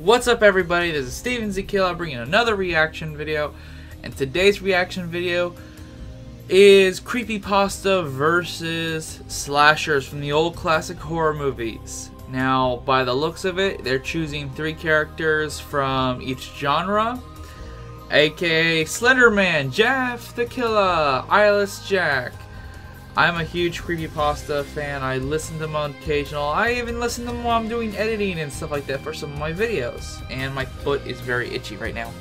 What's up everybody, this is Steven Z Killer bringing another reaction video. And today's reaction video is Creepypasta versus slashers from the old classic horror movies. Now by the looks of it, they're choosing three characters from each genre aka Slenderman, Jeff the Killer, Eyeless Jack, I'm a huge Creepypasta fan. I listen to them on occasional. I even listen to them while I'm doing editing and stuff like that for some of my videos. And my foot is very itchy right now.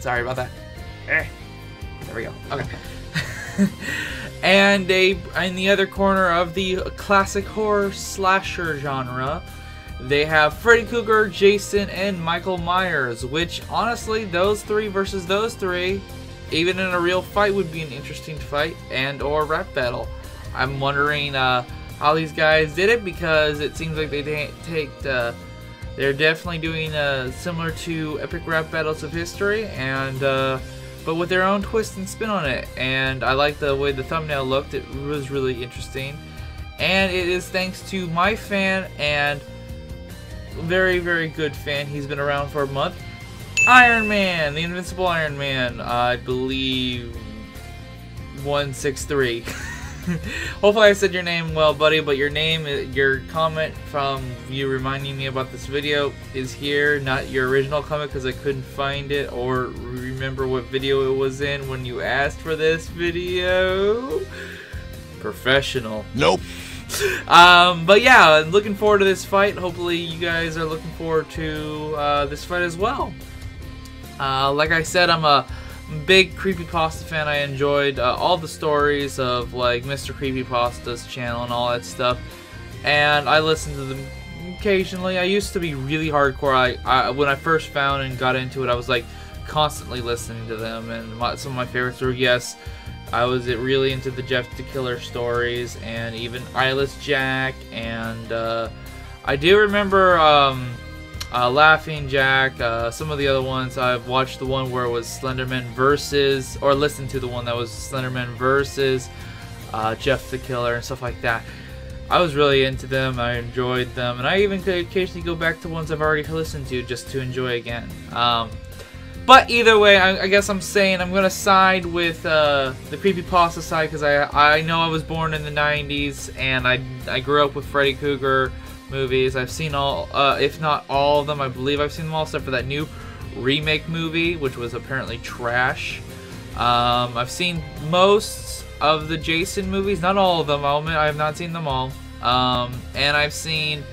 Sorry about that. Eh. There we go. Okay. and they, in the other corner of the classic horror slasher genre, they have Freddy Krueger, Jason, and Michael Myers, which honestly, those three versus those three even in a real fight would be an interesting fight and or rap battle. I'm wondering uh, how these guys did it because it seems like they didn't take uh, they're definitely doing uh, similar to epic rap battles of history and uh, but with their own twist and spin on it. And I like the way the thumbnail looked. It was really interesting. And it is thanks to my fan and very very good fan. He's been around for a month Iron Man, the Invincible Iron Man, I believe 163. Hopefully I said your name well, buddy, but your name, your comment from you reminding me about this video is here, not your original comment because I couldn't find it or remember what video it was in when you asked for this video. Professional. Nope. Um, but yeah, I'm looking forward to this fight. Hopefully you guys are looking forward to uh, this fight as well. Uh, like I said, I'm a big Creepypasta fan. I enjoyed uh, all the stories of like Mr. Creepypasta's channel and all that stuff. And I listen to them occasionally. I used to be really hardcore. I, I When I first found and got into it, I was like constantly listening to them. And my, some of my favorites were, yes, I was really into the Jeff the Killer stories and even Eyeless Jack. And uh, I do remember... Um, uh, Laughing Jack, uh, some of the other ones. I've watched the one where it was Slenderman versus, or listened to the one that was Slenderman versus uh, Jeff the Killer and stuff like that. I was really into them. I enjoyed them, and I even could occasionally go back to ones I've already listened to just to enjoy again. Um, but either way, I, I, guess I'm saying I'm gonna side with uh, the creepypasta side because I I know I was born in the '90s and I I grew up with Freddy Krueger movies. I've seen all, uh, if not all of them, I believe I've seen them all except for that new remake movie, which was apparently trash. Um, I've seen most of the Jason movies, not all of them. I'll admit I have not seen them all. Um, and I've seen,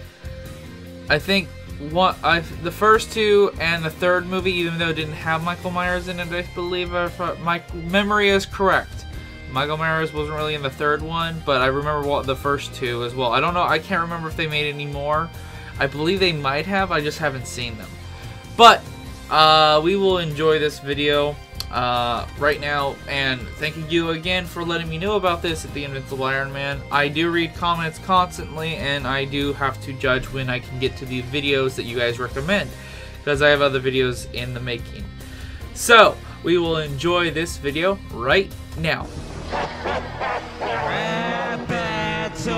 I think one, I've the first two and the third movie, even though it didn't have Michael Myers in it. I believe if my memory is correct. Michael Myers wasn't really in the third one, but I remember what the first two as well. I don't know, I can't remember if they made any more. I believe they might have, I just haven't seen them. But, uh, we will enjoy this video uh, right now, and thanking you again for letting me know about this at the Invincible Iron Man. I do read comments constantly, and I do have to judge when I can get to the videos that you guys recommend, because I have other videos in the making. So, we will enjoy this video right now. Rap battle!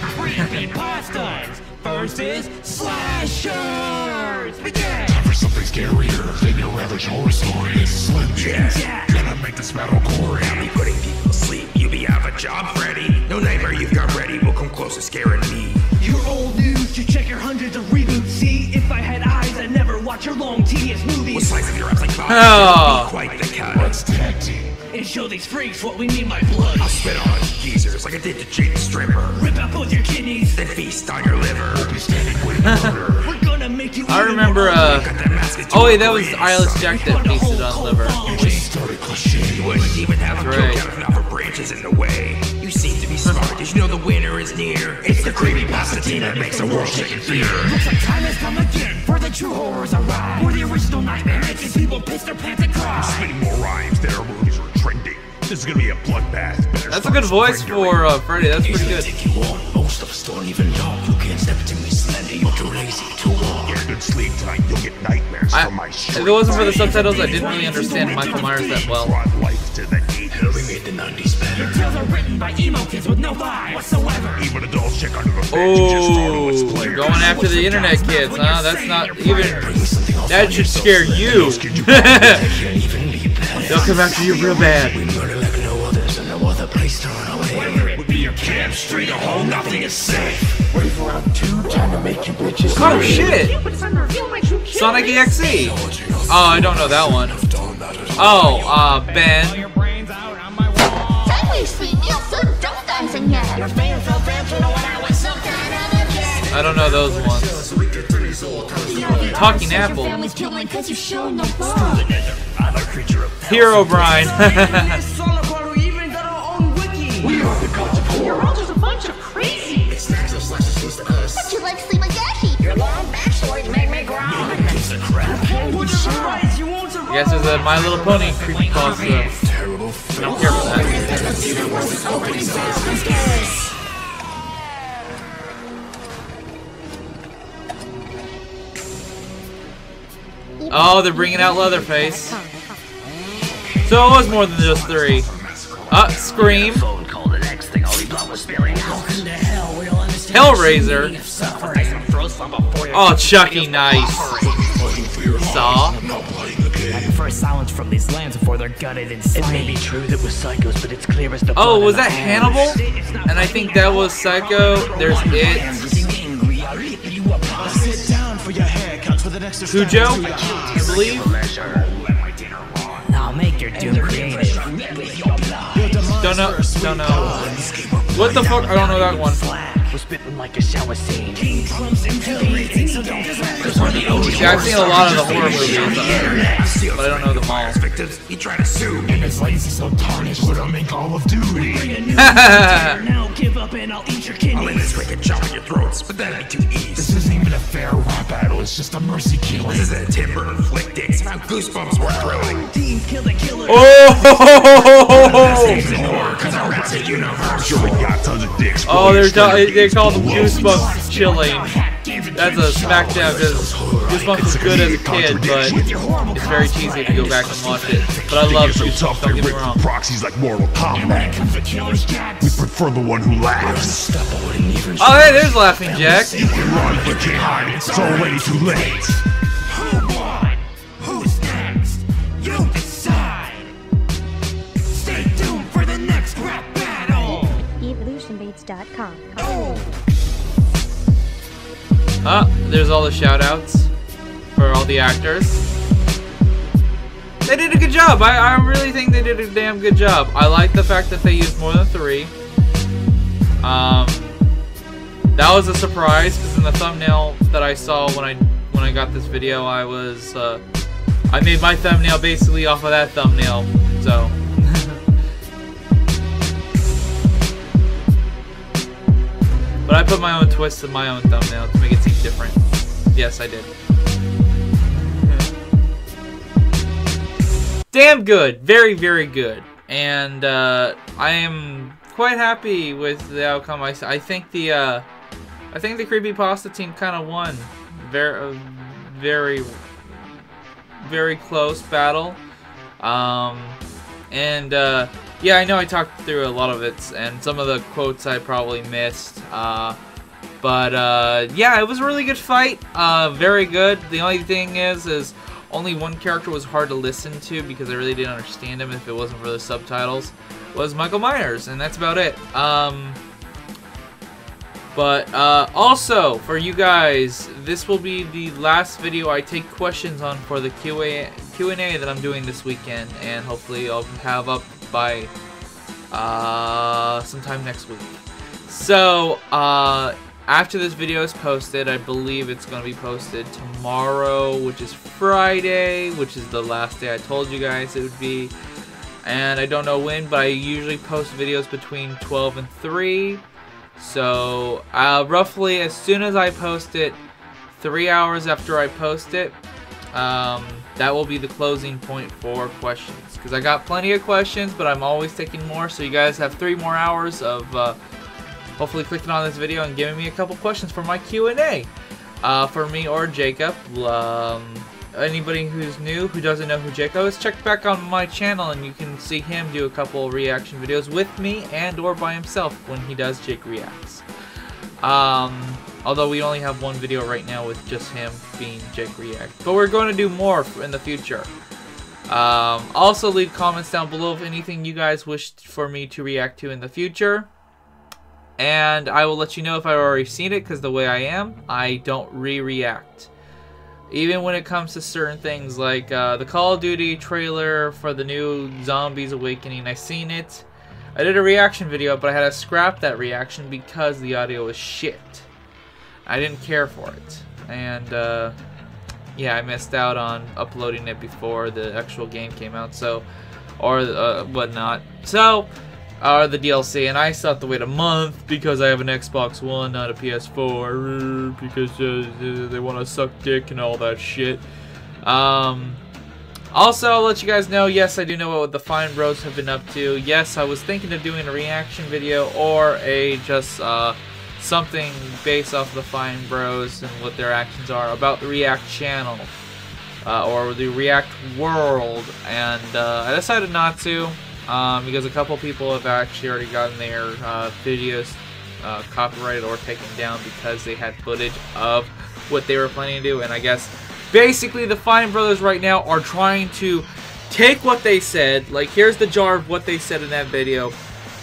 Creepypastas versus slashers! Begin! Time for something scarier than your average horror story. It's Slim yeah. Gonna make this battle gory. I'll be putting people to sleep. You be have a job, Freddy. No nightmare you've got ready will come close to scaring me. You're old news. You check your hundreds of reboots. See, if I had eyes, I'd never watch your long, tedious movies. What slice of your abs like Bob? Oh. Quite the cut. Let's tag team and show these freaks what we mean by blood. I'll spit on geezers like I did to Jake the Stripper. Rip out both your kidneys, then feast on your liver. We'll be standing waiting murder. We're gonna make you. I remember. Uh, oh wait, that was Eyeless Jack that feasted on liver. You just started cliche. You wouldn't even have That's a right. out if not for branches in the way. You seem to be smart. Did you know the winner is near? It's the Creepypasta team that makes the world shake in fear. Looks like time has come again for the true horrors arrive. We're the original nightmare making people piss their pants and cry. Spitting more rhymes than our movies were trending. This is gonna be a bloodbath. That's a good voice for uh, Freddy. That's pretty good. Take you want. Most of us don't even know. You can't step into me slender. You're too lazy to walk. Get a good sleep tonight. You'll get nightmares I, from my If it wasn't for the subtitles, I didn't really understand Michael Myers that well. Life to the 80s. We made the 90s better. Tales are written by emo kids with no vibe whatsoever. Even adults check under the bench and just follow its Oh, going after the internet kids, huh? That's not even. That should scare you. They'll come after you real bad. Murder like no others and no other place to run away. would be your camp, straight a hole, nothing is safe. Ready for round two, time to make you bitches. Oh shit! Sonic EXE. Oh, I don't know that one. Oh, uh, Ben. Sideways feet, you so don't dance in here. I don't know those ones. Talking Apple. Family's killing cause you show no love. Herobrine. You're all just a bunch of crazy. But you like Slimagashi. Your long backstories make me groan. I guess there's a My Little Pony creepypasta. Uh, I don't care for that. Oh, they're bringing out Leatherface. So it was more than just three. Uh, Scream. Phone call the next thing I'll be blown with spilling Hellraiser. Oh, Chucky, nice. Saw. First silence from these lands before they're gutted and It may be true that we're psychos, but it's clear as the Oh, was that. Hannibal? And I think that was Psycho. There's It. Cujo, I believe. I'll make your doom creative. Don't know. Don't know. What the fuck? I don't know that one. We're spitting like a shower scene. Yeah, I've seen a lot of the horror movies, uh, but I don't know them all. Victims, he tried to sue. And his legacy so tarnished with him in Call of Duty. Now give up and I'll eat your I'll in kidneys. this quick and chop your throats, but that ain't too easy. This isn't even a fair rap battle, it's just a mercy killing. This is a Tim Burton flick dick. It's about goosebumps were thrilling. Team kill the killer. Oh! It's in horror, cause our rap's a universe. Sure, we got tons of dicks. Oh, they're t- they call them Goosebumps chilling. That's a smackdown because Goosebumps was good as a kid, but it's very cheesy if you go back and watch it. But I love so Goosebumps, tough don't they get me wrong. proxies like Mortal Kombat. We prefer the one who laughs. Oh, hey, there's Laughing Jack. You can run, but can't hide. It's already too late. Who's Ah, there's all the shout outs for all the actors. They did a good job. I, I really think they did a damn good job. I like the fact that they used more than three. Um, that was a surprise because in the thumbnail that I saw when I when I got this video, I was uh, I made my thumbnail basically off of that thumbnail. So. But I put my own twist in my own thumbnail to make it seem different. Yes, I did. Damn good. Very, very good. And uh, I am quite happy with the outcome. I, I think the uh, I think the creepypasta team kind of won. Very, very, very close battle. Um, and uh, yeah, I know I talked through a lot of it, and some of the quotes I probably missed. Uh, but uh, yeah, it was a really good fight. Uh, very good. The only thing is, is only one character was hard to listen to because I really didn't understand him if it wasn't for the subtitles. Was Michael Myers, and that's about it. Um, but uh, also for you guys, this will be the last video I take questions on for the QA Q&A that I'm doing this weekend, and hopefully I'll have up by uh, sometime next week. So uh, after this video is posted, I believe it's going to be posted tomorrow, which is Friday, which is the last day I told you guys it would be. And I don't know when, but I usually post videos between 12 and 3. So, uh, roughly as soon as I post it, three hours after I post it, um, that will be the closing point for questions. Because I got plenty of questions, but I'm always taking more. So you guys have three more hours of uh, hopefully clicking on this video and giving me a couple questions for my Q&A. Uh, for me or Jacob. Um, anybody who's new who doesn't know who Jacob is, check back on my channel and you can see him do a couple reaction videos with me and or by himself when he does Jake Reacts. Um, although we only have one video right now with just him being Jake React. But we're going to do more in the future. Um, also leave comments down below of anything you guys wished for me to react to in the future. And I will let you know if I've already seen it because the way I am, I don't re-react. Even when it comes to certain things like uh, the Call of Duty trailer for the new Zombies Awakening, I seen it. I did a reaction video, but I had to scrap that reaction because the audio was shit. I didn't care for it. And, uh, yeah, I missed out on uploading it before the actual game came out, so, or uh, whatnot. So, or the DLC, and I still have to wait a month because I have an Xbox One, not a PS4, because uh, they want to suck dick and all that shit. Um, also, I'll let you guys know, yes, I do know what the Fine Bros have been up to. Yes, I was thinking of doing a reaction video or a just uh, something based off the Fine Bros and what their actions are about the React channel uh, or the React world, and uh, I decided not to um, because a couple people have actually already gotten their uh, videos uh, copyrighted or taken down because they had footage of what they were planning to do, and I guess basically the Fine Brothers right now are trying to take what they said, like here's the jar of what they said in that video,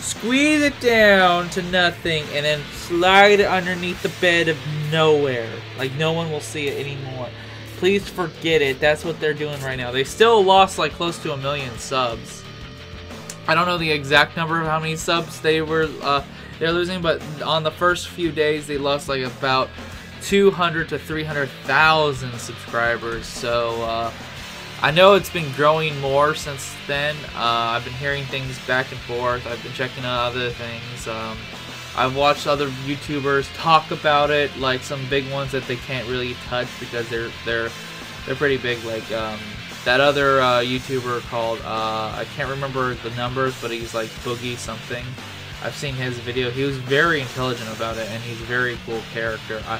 squeeze it down to nothing, and then slide it underneath the bed of nowhere. Like no one will see it anymore. Please forget it. That's what they're doing right now. They still lost like close to a million subs. I don't know the exact number of how many subs they were uh, they're losing, but on the first few days they lost like about 200 to 300,000 subscribers. So uh, I know it's been growing more since then. Uh, I've been hearing things back and forth. I've been checking out other things. Um, I've watched other YouTubers talk about it, like some big ones that they can't really touch because they're they're they're pretty big. Like um, that other uh, YouTuber called uh, I can't remember the numbers, but he's like Boogie something. I've seen his video. He was very intelligent about it, and he's a very cool character. I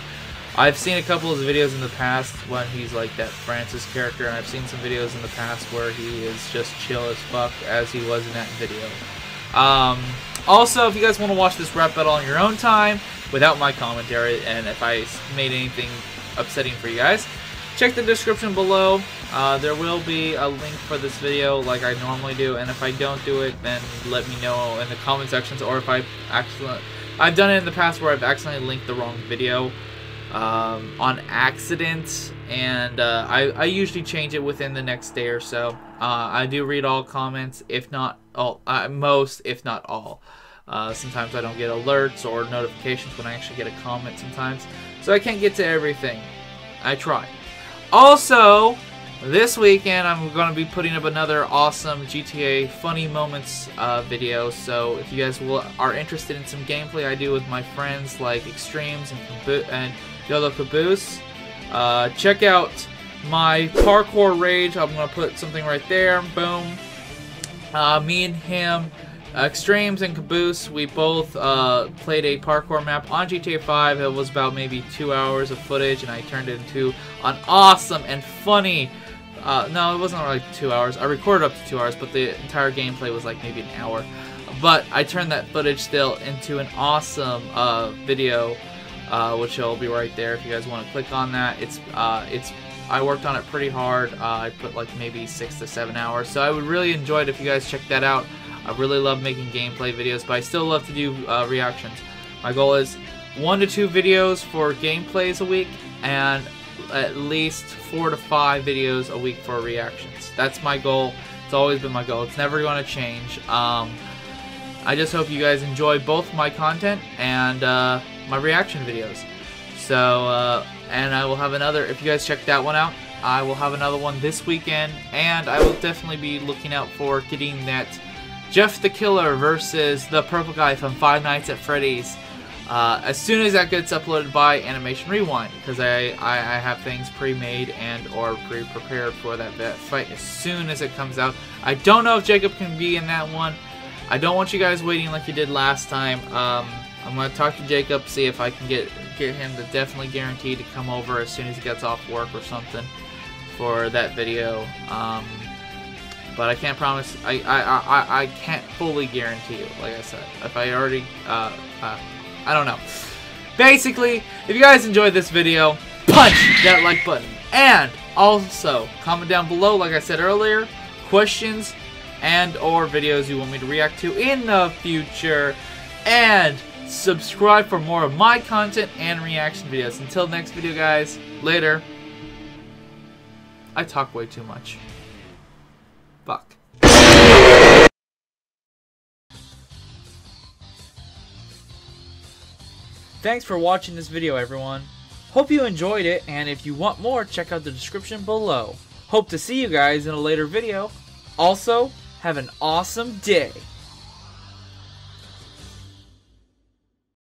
I've seen a couple of his videos in the past when he's like that Francis character, and I've seen some videos in the past where he is just chill as fuck as he was in that video. Um, also, if you guys want to watch this rap battle on your own time without my commentary, and if I made anything upsetting for you guys, check the description below. Uh, there will be a link for this video like I normally do, and if I don't do it, then let me know in the comment sections, or if I accidentally... I've done it in the past where I've accidentally linked the wrong video um, on accident, and uh, I, I usually change it within the next day or so. Uh, I do read all comments, if not all, uh, most, if not all. Uh, sometimes I don't get alerts or notifications when I actually get a comment sometimes, so I can't get to everything. I try. Also, this weekend I'm going to be putting up another awesome GTA Funny Moments uh, video, so if you guys will, are interested in some gameplay I do with my friends like Extremes and, and YOLO Caboose. Uh, check out my parkour rage. I'm gonna put something right there. Boom. Uh, me and him, uh, Extremes and Caboose, we both uh, played a parkour map on GTA 5. It was about maybe two hours of footage, and I turned it into an awesome and funny. Uh, no, it wasn't like two hours. I recorded up to two hours, but the entire gameplay was like maybe an hour. But I turned that footage still into an awesome uh, video uh, which will be right there if you guys want to click on that. It's uh, it's I worked on it pretty hard. Uh, I put like maybe six to seven hours, so I would really enjoy it if you guys check that out. I really love making gameplay videos, but I still love to do uh, reactions. My goal is one to two videos for gameplays a week, and at least four to five videos a week for reactions. That's my goal. It's always been my goal. It's never going to change. Um, I just hope you guys enjoy both my content and uh, my reaction videos. So, uh, and I will have another, if you guys check that one out, I will have another one this weekend, and I will definitely be looking out for getting that Jeff the Killer versus the purple guy from Five Nights at Freddy's uh, as soon as that gets uploaded by Animation Rewind, because I, I, I, have things pre-made and or pre-prepared for that fight as soon as it comes out. I don't know if Jacob can be in that one. I don't want you guys waiting like you did last time. Um, I'm gonna talk to Jacob, see if I can get get him to definitely guarantee to come over as soon as he gets off work or something for that video. Um, but I can't promise. I, I, I, I can't fully guarantee you. Like I said, if I already, uh, uh, I don't know. Basically, if you guys enjoyed this video, punch that like button, and also comment down below. Like I said earlier, questions and or videos you want me to react to in the future, and subscribe for more of my content and reaction videos. Until next video, guys. Later. I talk way too much. Fuck. Thanks for watching this video, everyone. Hope you enjoyed it, and if you want more, check out the description below. Hope to see you guys in a later video. Also, have an awesome day.